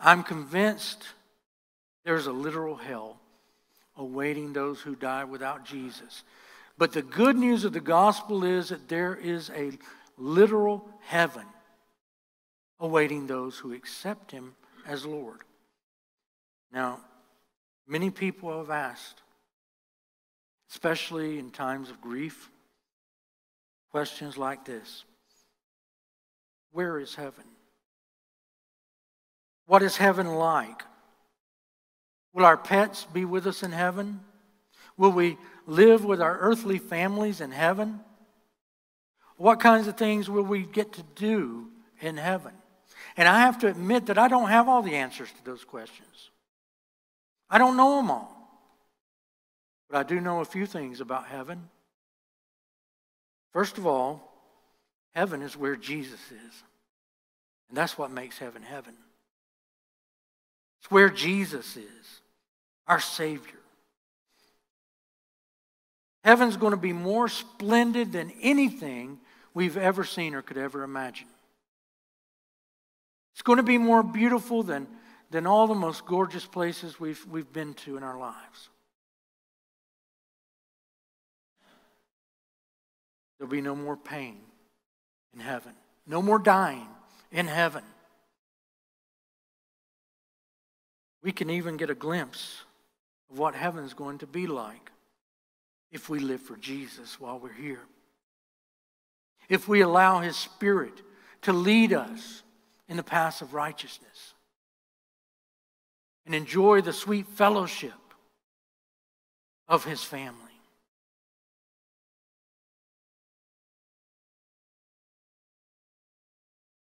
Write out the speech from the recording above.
I'm convinced there's a literal hell awaiting those who die without Jesus. But the good news of the gospel is that there is a literal heaven awaiting those who accept him as Lord. Now, many people have asked, especially in times of grief, questions like this Where is heaven? What is heaven like? Will our pets be with us in heaven? Will we live with our earthly families in heaven? What kinds of things will we get to do in heaven? And I have to admit that I don't have all the answers to those questions. I don't know them all. But I do know a few things about heaven. First of all, heaven is where Jesus is. And that's what makes heaven heaven. It's where Jesus is, our Savior. Heaven's going to be more splendid than anything we've ever seen or could ever imagine. It's going to be more beautiful than, than all the most gorgeous places we've, we've been to in our lives. There'll be no more pain in heaven, no more dying in heaven. We can even get a glimpse of what heaven's going to be like if we live for Jesus while we're here. If we allow His Spirit to lead us in the paths of righteousness and enjoy the sweet fellowship of His family.